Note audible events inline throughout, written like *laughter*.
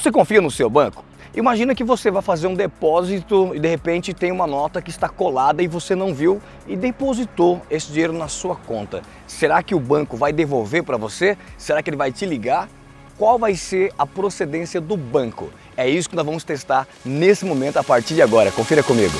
Você confia no seu banco? Imagina que você vai fazer um depósito e de repente tem uma nota que está colada e você não viu e depositou esse dinheiro na sua conta. Será que o banco vai devolver para você? Será que ele vai te ligar? Qual vai ser a procedência do banco? É isso que nós vamos testar nesse momento a partir de agora. Confira comigo.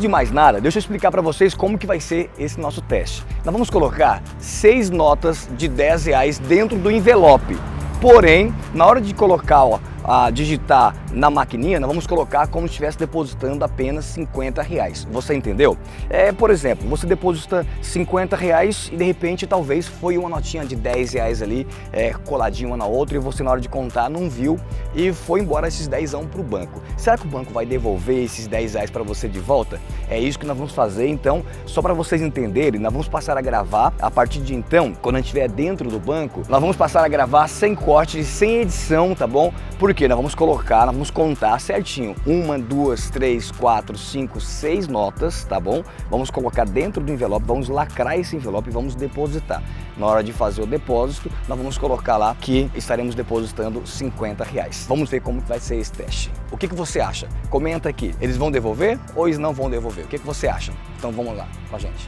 De mais nada, deixa eu explicar para vocês como que vai ser esse nosso teste. Nós vamos colocar seis notas de 10 reais dentro do envelope. Porém, na hora de colocar ó, a digitar na maquininha, nós vamos colocar como se estivesse depositando apenas 50 reais. Você entendeu? É, por exemplo, você deposita 50 reais e de repente talvez foi uma notinha de 10 reais ali é, coladinha uma na outra e você na hora de contar não viu e foi embora esses 10 para o banco. Será que o banco vai devolver esses 10 reais para você de volta? É isso que nós vamos fazer, então, só para vocês entenderem, nós vamos passar a gravar a partir de então, quando a gente estiver dentro do banco, nós vamos passar a gravar sem corte, sem edição, tá bom? Porque nós vamos colocar, nós vamos contar certinho. Uma, duas, três, quatro, cinco, seis notas, tá bom? Vamos colocar dentro do envelope, vamos lacrar esse envelope e vamos depositar. Na hora de fazer o depósito, nós vamos colocar lá que estaremos depositando 50 reais. Vamos ver como vai ser esse teste. O que, que você acha? Comenta aqui. Eles vão devolver ou eles não vão devolver? O que, que você acha? Então vamos lá com a gente.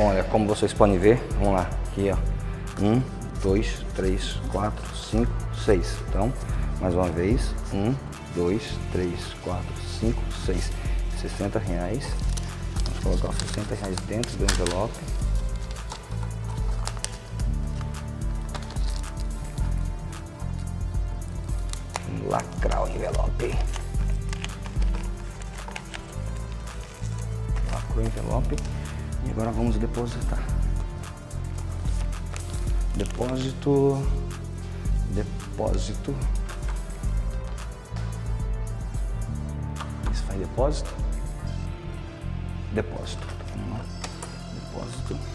Olha, como vocês podem ver, vamos lá, aqui ó, um, dois, três, quatro, cinco, seis. Então, mais uma vez, um, dois, três, quatro, cinco, seis, 60 reais. Vamos colocar os 60 reais dentro do envelope. Lacrar o envelope. Lacrou o envelope e agora vamos depositar. Depósito, depósito. Aí depósito. Depósito. Depósito.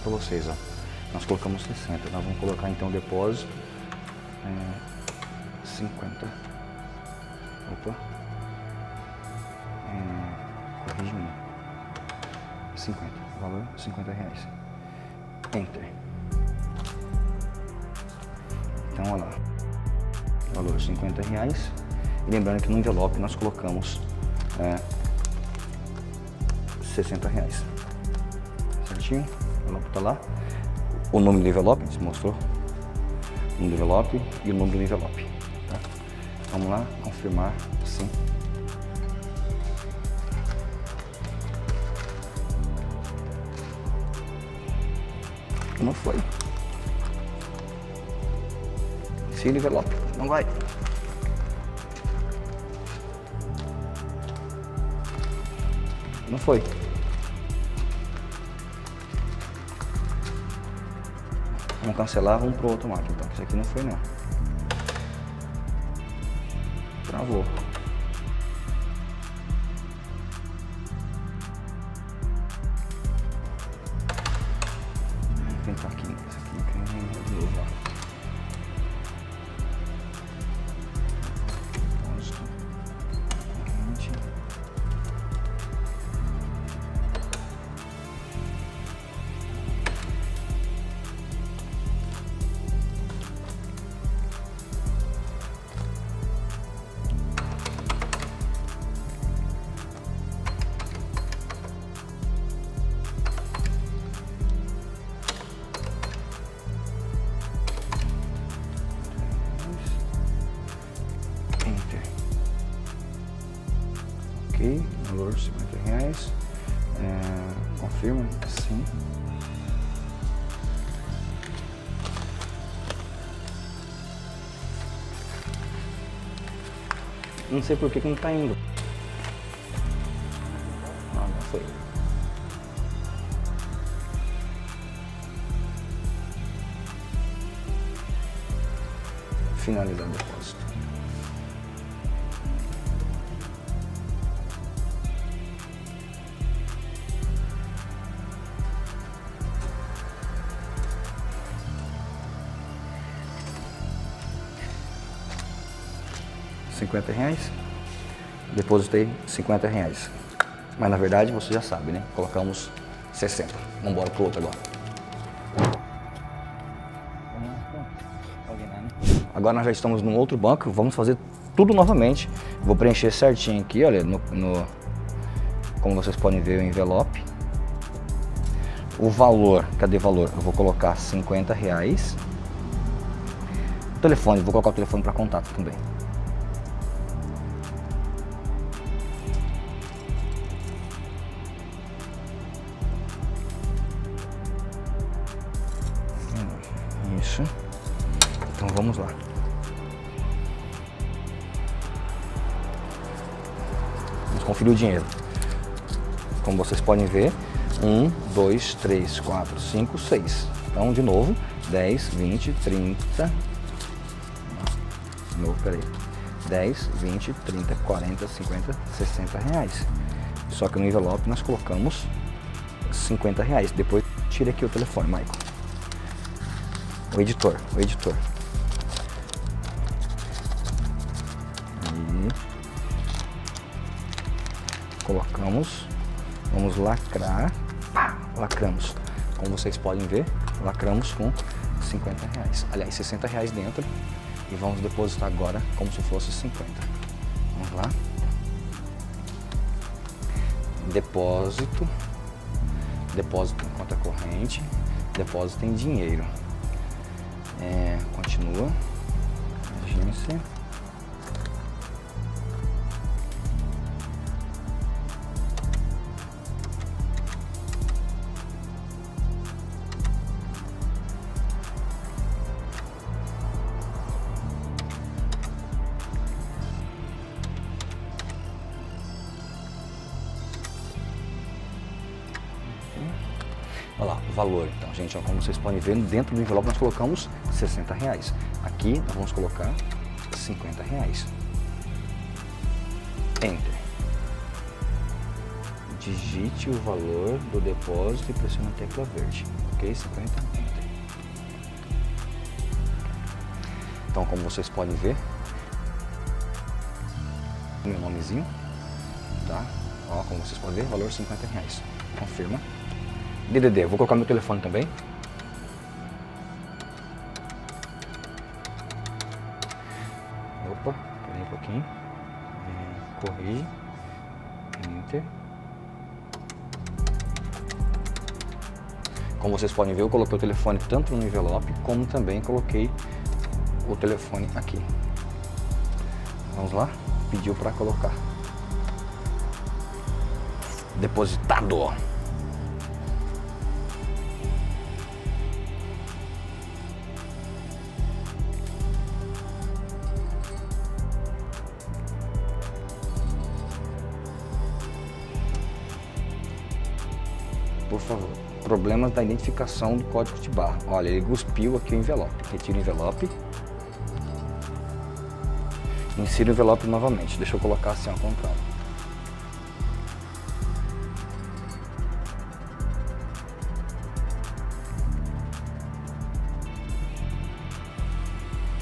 Para vocês, ó. Nós colocamos 60, nós vamos colocar então o depósito é, 50. Opa. É, corrige um. 50. Valor 50 reais. Enter. Então olha lá. Valor 50 reais. E lembrando que no envelope nós colocamos é, 60 reais. Certinho? O envelope tá lá. O nome do envelope, mostrou. O nome do envelope e o número do envelope. Tá? Vamos lá, confirmar sim. Não foi. Sim, envelope. Não vai. Não foi. Vamos cancelar, vamos pro outro máquina então. Isso aqui não foi não. Travou. Não sei por que, que não tá indo. Ah, não foi. O depósito. Cinquenta reais. Depositei cinquenta reais. Mas na verdade você já sabe, né? Colocamos 60. Vamos embora pro outro agora. Agora nós já estamos num outro banco, vamos fazer tudo novamente. Vou preencher certinho aqui, olha, no, no como vocês podem ver o envelope. O valor, cadê o valor? Eu vou colocar 50 reais. Telefone, vou colocar o telefone para contato também. Isso. Então vamos lá. Vamos conferir o dinheiro. Como vocês podem ver, 1, 2, 3, 4, 5, 6. Então, de novo, 10, 20, 30. De novo, peraí. 10, 20, 30, 40, 50, 60 reais. Só que no envelope nós colocamos 50 reais. Depois tira aqui o telefone, Michael. O editor, o editor. E colocamos, vamos lacrar, pá, lacramos. Como vocês podem ver, lacramos com 50 reais. Aliás, 60 reais dentro e vamos depositar agora como se fosse 50. Vamos lá. Depósito, depósito em conta corrente, depósito em dinheiro. É, continua. Agência. Olha lá, o valor. Então, gente, ó, como vocês podem ver, dentro do envelope nós colocamos 60 reais. Aqui nós vamos colocar 50 reais. Enter. Digite o valor do depósito e pressione a tecla verde. Ok? 50, Enter. Então, como vocês podem ver, meu nomezinho, tá? Ó, como vocês podem ver, valor 50 reais. Confirma. DDD, vou colocar meu telefone também. Opa, peraí um pouquinho. Corrige. Enter. Como vocês podem ver, eu coloquei o telefone tanto no envelope, como também coloquei o telefone aqui. Vamos lá? Pediu para colocar. Depositado. Problemas da identificação do código de barra. Olha, ele cuspiu aqui o envelope. Retira o envelope. Insira o envelope novamente. Deixa eu colocar assim ao contrário.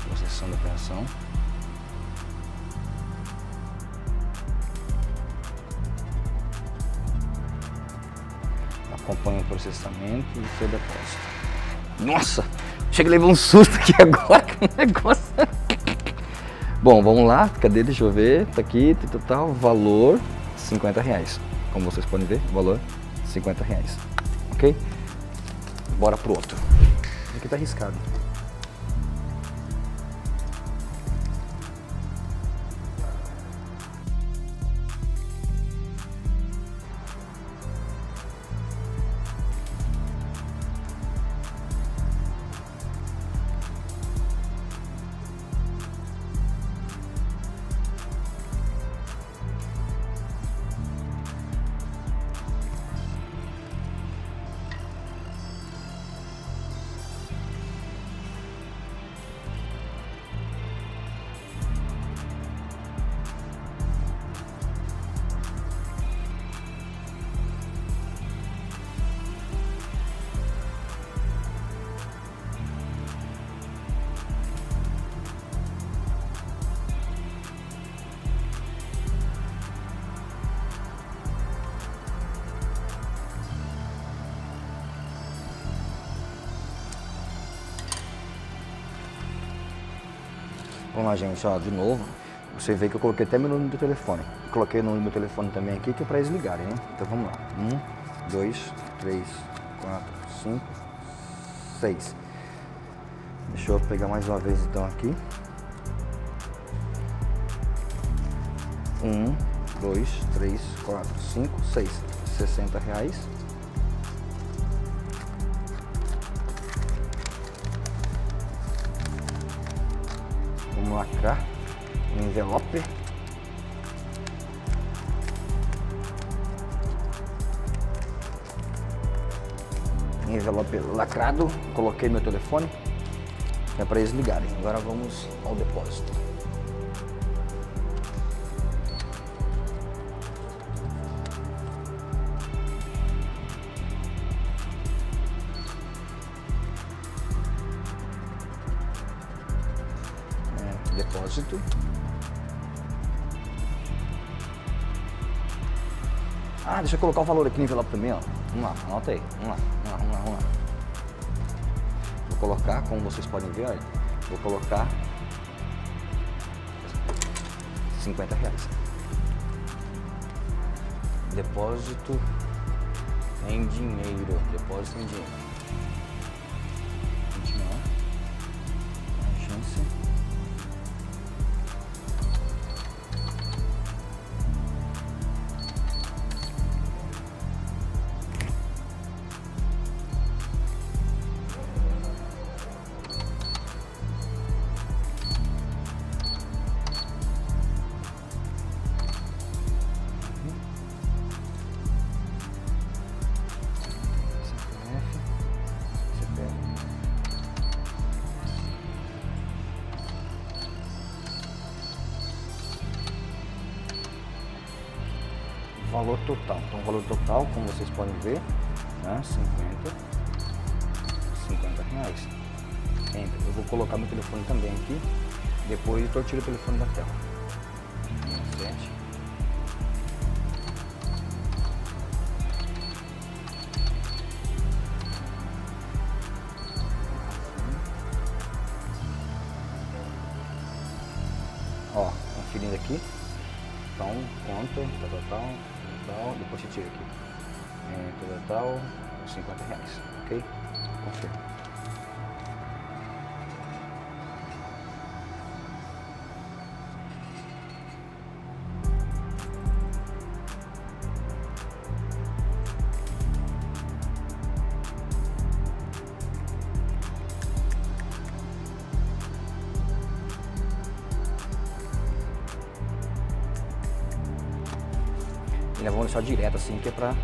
Processando a operação. Acompanha o processamento e o seu depósito. Nossa! Chega a levar um susto aqui agora *laughs* com o negócio. Bom, vamos lá. Cadê? Deixa eu ver. Tá aqui, total valor 50 reais. Como vocês podem ver, valor 50 reais. Ok? Bora pro outro. Aqui tá arriscado. Vamos lá, gente, ó, de novo. Você vê que eu coloquei até meu número do telefone. Coloquei o número do meu telefone também aqui, que é para eles ligarem, né? Então vamos lá. Um, dois, três, quatro, cinco, seis. Deixa eu pegar mais uma vez então aqui. Um, dois, três, quatro, cinco, seis. 60 reais. Envelope. Envelope lacrado, coloquei meu telefone, é para eles ligarem. Agora vamos ao depósito. Deixa eu colocar o valor aqui no envelope também, ó. Vamos lá, anota aí. Vamos lá, vamos lá, vamos lá. Vou colocar, como vocês podem ver, olha, vou colocar 50 reais. Depósito em dinheiro. Depósito em dinheiro. Ver, né, 50, 50 reais. Entra. Eu vou colocar meu telefone também aqui, depois eu tiro o telefone da tela. Total, 50 reais, ok? Confirma. Ainda vou deixar direto assim, que é pra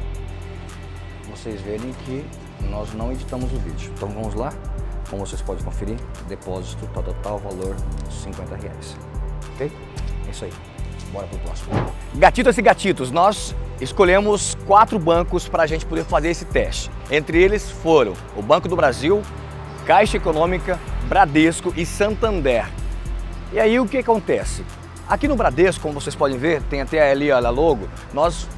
vocês verem que nós não editamos o vídeo. Então vamos lá, como vocês podem conferir, depósito tal, total, valor 50 reais. Ok? É isso aí. Bora pro próximo. Gatitos e gatitos, nós escolhemos quatro bancos para a gente poder fazer esse teste. Entre eles foram o Banco do Brasil, Caixa Econômica, Bradesco e Santander. E aí o que acontece? Aqui no Bradesco, como vocês podem ver, tem até ali a logo, nós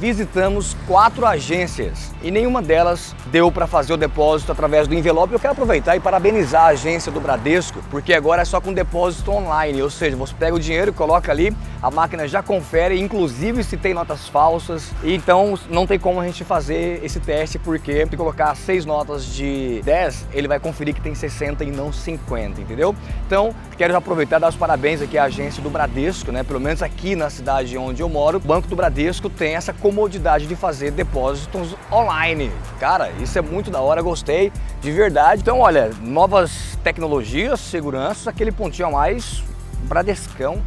visitamos quatro agências e nenhuma delas deu para fazer o depósito através do envelope. Eu quero aproveitar e parabenizar a agência do Bradesco, porque agora é só com depósito online, ou seja, você pega o dinheiro, coloca ali, a máquina já confere, inclusive se tem notas falsas, então não tem como a gente fazer esse teste, porque se colocar seis notas de 10, ele vai conferir que tem 60 e não 50, entendeu? Então, quero aproveitar e dar os parabéns aqui à agência do Bradesco, né? Pelo menos aqui na cidade onde eu moro, o Banco do Bradesco tem essa comodidade de fazer depósitos online. Cara, isso é muito da hora, gostei de verdade. Então, olha, novas tecnologias, segurança, aquele pontinho a mais, Bradescão.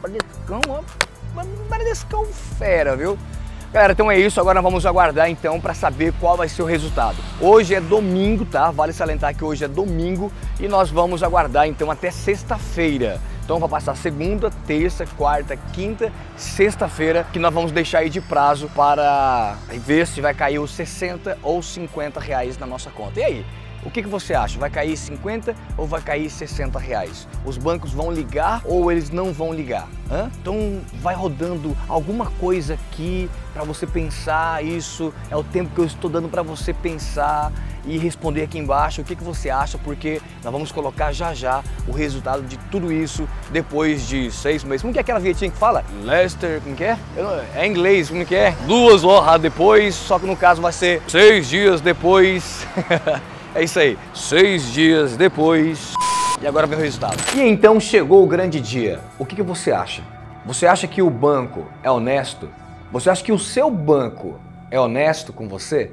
Bradescão, ó, Bradescão fera, viu? Galera, então é isso, agora vamos aguardar então para saber qual vai ser o resultado. Hoje é domingo, tá? Vale salientar que hoje é domingo e nós vamos aguardar então até sexta-feira. Então vai passar segunda, terça, quarta, quinta, sexta-feira que nós vamos deixar aí de prazo para ver se vai cair os 60 ou 50 reais na nossa conta. E aí? O que, que você acha? Vai cair 50 ou vai cair 60 reais? Os bancos vão ligar ou eles não vão ligar? Hã? Então vai rodando alguma coisa aqui para você pensar isso. É o tempo que eu estou dando para você pensar e responder aqui embaixo o que, que você acha, porque nós vamos colocar já já o resultado de tudo isso depois de seis meses. Como que é aquela vietinha que fala? Lester, como que é? É inglês, como que é? Duas horas depois, só que no caso vai ser seis dias depois. *laughs* é isso aí, seis dias depois. E agora vem o resultado. E então chegou o grande dia. O que, que você acha? Você acha que o banco é honesto? Você acha que o seu banco é honesto com você?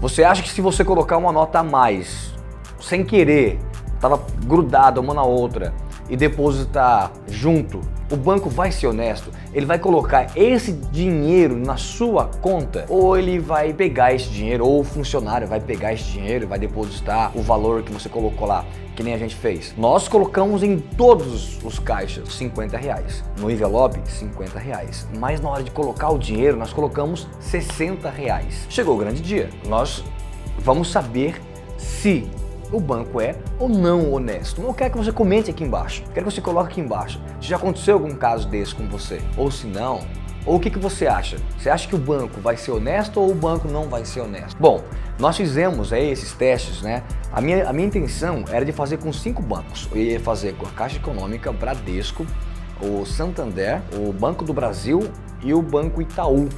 Você acha que se você colocar uma nota a mais, sem querer, estava grudada uma na outra e depositar junto, o banco vai ser honesto? Ele vai colocar esse dinheiro na sua conta ou ele vai pegar esse dinheiro ou o funcionário vai pegar esse dinheiro e vai depositar o valor que você colocou lá? que nem a gente fez. Nós colocamos em todos os caixas 50 reais, no envelope 50 reais, mas na hora de colocar o dinheiro nós colocamos 60 reais. Chegou o grande dia, nós vamos saber se o banco é ou não honesto. Eu quero que você comente aqui embaixo, quero que você coloque aqui embaixo se já aconteceu algum caso desse com você, ou se não, ou o que, que você acha? Você acha que o banco vai ser honesto ou o banco não vai ser honesto? Bom, nós fizemos aí esses testes, né? A minha, a minha intenção era de fazer com cinco bancos. Eu ia fazer com a Caixa Econômica, Bradesco, o Santander, o Banco do Brasil e o Banco Itaú.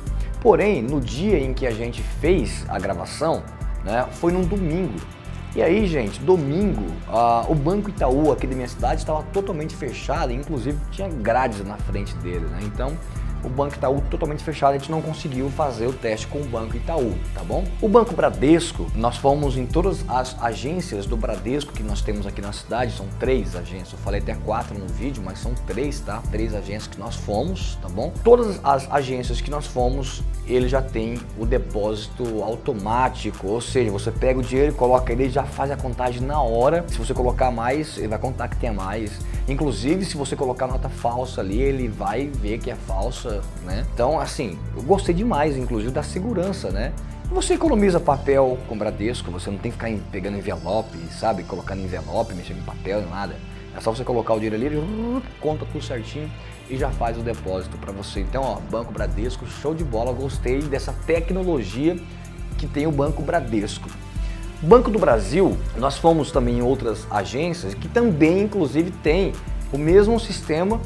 Porém, no dia em que a gente fez a gravação, né, foi num domingo. E aí, gente, domingo, o Banco Itaú aqui da minha cidade estava totalmente fechado, inclusive tinha grades na frente dele, né? Então, o Banco Itaú totalmente fechado, a gente não conseguiu fazer o teste com o Banco Itaú, tá bom? O Banco Bradesco, nós fomos em todas as agências do Bradesco que nós temos aqui na cidade, são três agências, eu falei até quatro no vídeo, mas são três, tá? Três agências que nós fomos, tá bom? Todas as agências que nós fomos, ele já tem o depósito automático, ou seja, você pega o dinheiro, coloca ele já faz a contagem na hora. Se você colocar mais, ele vai contar que tem mais. Inclusive, se você colocar nota falsa ali, ele vai ver que é falsa, né? Então, assim, eu gostei demais, inclusive, da segurança, né? Você economiza papel com Bradesco, você não tem que ficar pegando envelope, sabe? Colocando envelope, mexendo em papel, nada. É só você colocar o dinheiro ali, ele conta tudo certinho e já faz o depósito para você. Então, ó, Banco Bradesco, show de bola, gostei dessa tecnologia que tem o Banco Bradesco. Banco do Brasil, nós fomos também em outras agências que também, inclusive, tem o mesmo sistema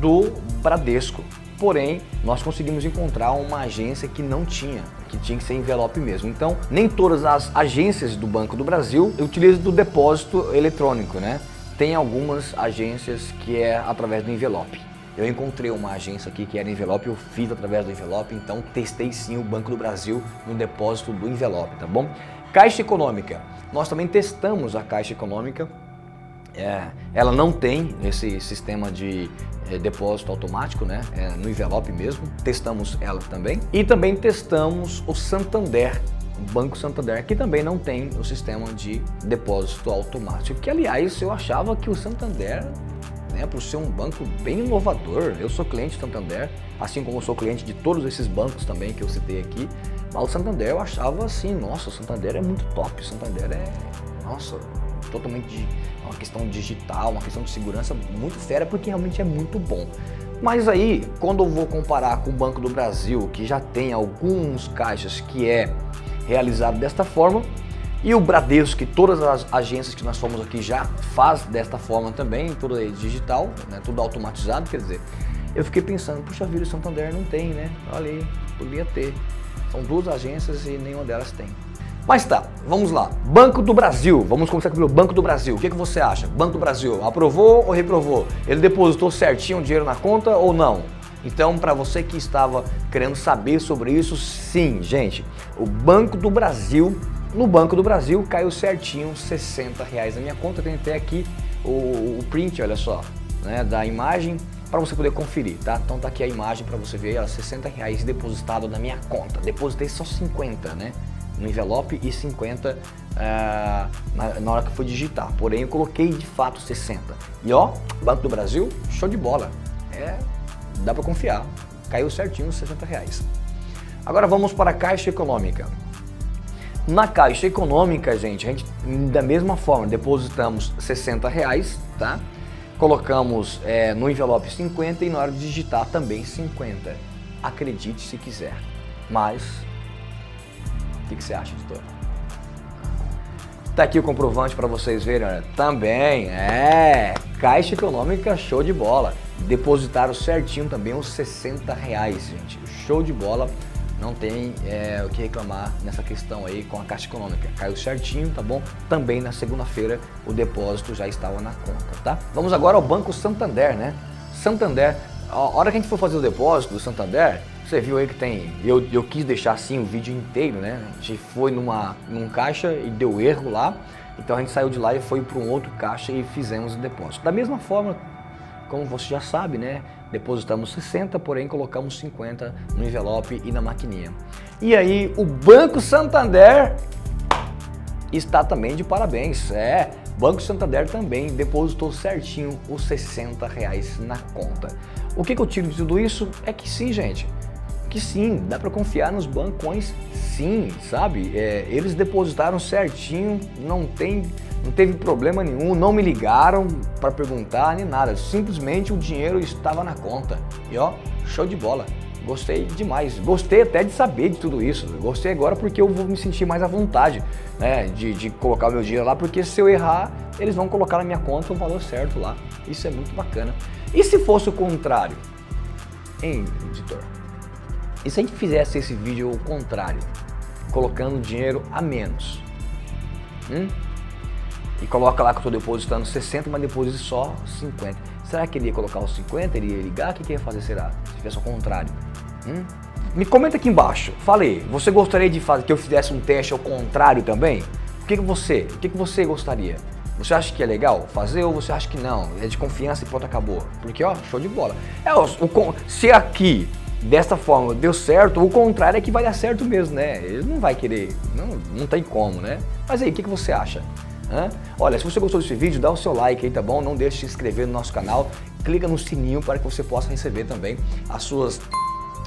do Bradesco. Porém, nós conseguimos encontrar uma agência que não tinha, que tinha que ser envelope mesmo. Então, nem todas as agências do Banco do Brasil utilizam do depósito eletrônico, né? Tem algumas agências que é através do envelope. Eu encontrei uma agência aqui que era envelope, eu fiz através do envelope, então testei sim o Banco do Brasil no depósito do envelope, tá bom? Caixa Econômica. Nós também testamos a Caixa Econômica. É, ela não tem esse sistema de é, depósito automático, né? É, no envelope mesmo. Testamos ela também. E também testamos o Santander, o Banco Santander, que também não tem o sistema de depósito automático. Que, aliás, eu achava que o Santander né, por ser um banco bem inovador. Eu sou cliente do Santander, assim como sou cliente de todos esses bancos também que eu citei aqui. Mas o Santander eu achava assim, nossa, o Santander é muito top, o Santander é, nossa, totalmente uma questão digital, uma questão de segurança muito fera, porque realmente é muito bom. Mas aí, quando eu vou comparar com o Banco do Brasil, que já tem alguns caixas que é realizado desta forma, e o Bradesco, que todas as agências que nós fomos aqui já faz desta forma também, tudo digital, né, tudo automatizado, quer dizer, eu fiquei pensando, puxa vida, o Santander não tem, né? Olha aí, poderia ter. São duas agências e nenhuma delas tem. Mas tá, vamos lá. Banco do Brasil. Vamos começar pelo Banco do Brasil. O que, que você acha? Banco do Brasil, aprovou ou reprovou? Ele depositou certinho o dinheiro na conta ou não? Então, para você que estava querendo saber sobre isso, sim, gente, o Banco do Brasil, no Banco do Brasil caiu certinho 60 reais na minha conta. Tem até aqui o, o print, olha só, né, da imagem para você poder conferir, tá? Então tá aqui a imagem para você ver, ó, 60 reais depositado na minha conta. Depositei só 50, né? No envelope e 50 uh, ah, na, na, hora que fui digitar. Porém, eu coloquei de fato 60. E ó, Banco do Brasil, show de bola. É, dá para confiar. Caiu certinho os 60 reais. Agora vamos para a Caixa Econômica. Na Caixa Econômica, gente, a gente da mesma forma depositamos 60 reais, tá? Colocamos é, no envelope 50 e na hora de digitar também 50. Acredite se quiser. Mas, o que, que você acha, editor? Tá aqui o comprovante para vocês verem, olha. Também, é, Caixa Econômica, show de bola. Depositaram certinho também os 60 reais, gente. Show de bola não tem é, o que reclamar nessa questão aí com a Caixa Econômica. Caiu certinho, tá bom? Também na segunda-feira o depósito já estava na conta, tá? Vamos agora ao Banco Santander, né? Santander, a hora que a gente for fazer o depósito do Santander, você viu aí que tem, eu, eu quis deixar assim o vídeo inteiro, né? A gente foi numa, num caixa e deu erro lá, então a gente saiu de lá e foi para um outro caixa e fizemos o depósito. Da mesma forma, como você já sabe, né? Depositamos 60, porém colocamos 50 no envelope e na maquininha. E aí o Banco Santander está também de parabéns. É, Banco Santander também depositou certinho os 60 reais na conta. O que, que eu tiro de tudo isso? É que sim, gente, que sim, dá para confiar nos bancões, sim, sabe? É, eles depositaram certinho, não tem não teve problema nenhum, não me ligaram para perguntar nem nada, simplesmente o dinheiro estava na conta. E ó, show de bola. Gostei demais. Gostei até de saber de tudo isso. Gostei agora porque eu vou me sentir mais à vontade né, de, de colocar o meu dinheiro lá, porque se eu errar, eles vão colocar na minha conta o valor certo lá. Isso é muito bacana. E se fosse o contrário? Hein, editor? E se a gente fizesse esse vídeo ao contrário? Colocando dinheiro a menos? Hum? e coloca lá que eu estou depositando 60, mas deposite só 50. Será que ele ia colocar os 50? Ele ia ligar? O que, que ia fazer, será? Se tivesse ao contrário. Hum? Me comenta aqui embaixo. Falei, você gostaria de fazer que eu fizesse um teste ao contrário também? O que, que você, o que, que você gostaria? Você acha que é legal fazer ou você acha que não? É de confiança e pronto, acabou. Porque, ó, show de bola. É, o, se aqui, desta forma, deu certo, o contrário é que vai dar certo mesmo, né? Ele não vai querer, não, não tem como, né? Mas aí, o que, que você acha? Hã? Olha, se você gostou desse vídeo, dá o seu like aí, tá bom? Não deixe de se inscrever no nosso canal, clica no sininho para que você possa receber também as suas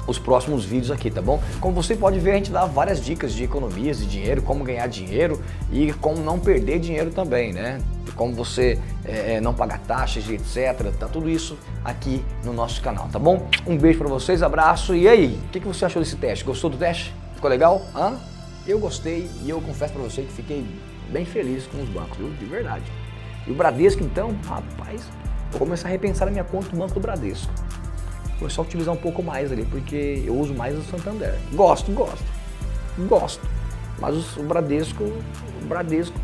os próximos vídeos aqui, tá bom? Como você pode ver, a gente dá várias dicas de economias de dinheiro, como ganhar dinheiro e como não perder dinheiro também, né? Como você é, não pagar taxas, etc. Tá tudo isso aqui no nosso canal, tá bom? Um beijo para vocês, abraço e aí, o que, que você achou desse teste? Gostou do teste? Ficou legal? Hã? Eu gostei e eu confesso para você que fiquei bem feliz com os bancos, viu? De verdade. E o Bradesco, então, rapaz, vou começar a repensar a minha conta do Banco do Bradesco. Vou só utilizar um pouco mais ali, porque eu uso mais o Santander. Gosto, gosto. Gosto. Mas o Bradesco, o Bradesco,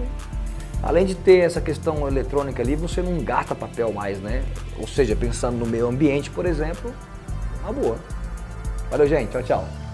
além de ter essa questão eletrônica ali, você não gasta papel mais, né? Ou seja, pensando no meio ambiente, por exemplo, uma boa. Valeu, gente. Tchau, tchau.